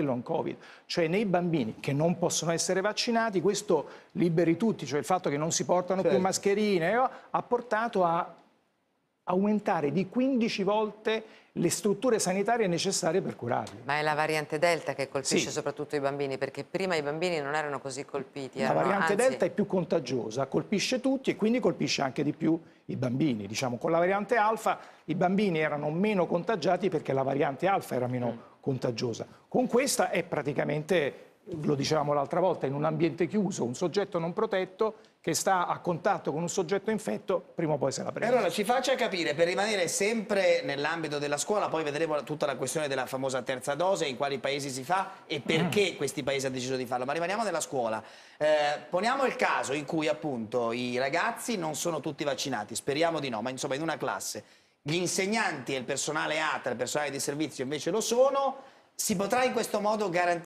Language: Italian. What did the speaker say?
il long covid, cioè nei bambini che non possono essere vaccinati, questo liberi tutti, cioè il fatto che non si portano Certo. più mascherine, eh, ha portato a aumentare di 15 volte le strutture sanitarie necessarie per curarli. Ma è la variante Delta che colpisce Sì. soprattutto i bambini, perché prima i bambini non erano così colpiti. La erano- variante anzi, Delta è più contagiosa, colpisce tutti e quindi colpisce anche di più i bambini. Diciamo, con la variante Alfa i bambini erano meno contagiati perché la variante Alfa era meno contagiosa. Con questa è praticamente, lo dicevamo l'altra volta, in un ambiente chiuso, un soggetto non protetto che sta a contatto con un soggetto infetto, prima o poi se la prende. allora ci faccia capire, per rimanere sempre nell'ambito della scuola, poi vedremo tutta la questione della famosa terza dose, in quali paesi si fa e perché questi paesi hanno deciso di farlo. Ma rimaniamo nella scuola. Eh, poniamo il caso in cui appunto i ragazzi non sono tutti vaccinati, speriamo di no, ma insomma in una classe gli insegnanti e il personale ATA, il personale di servizio invece lo sono, si potrà in questo modo garantire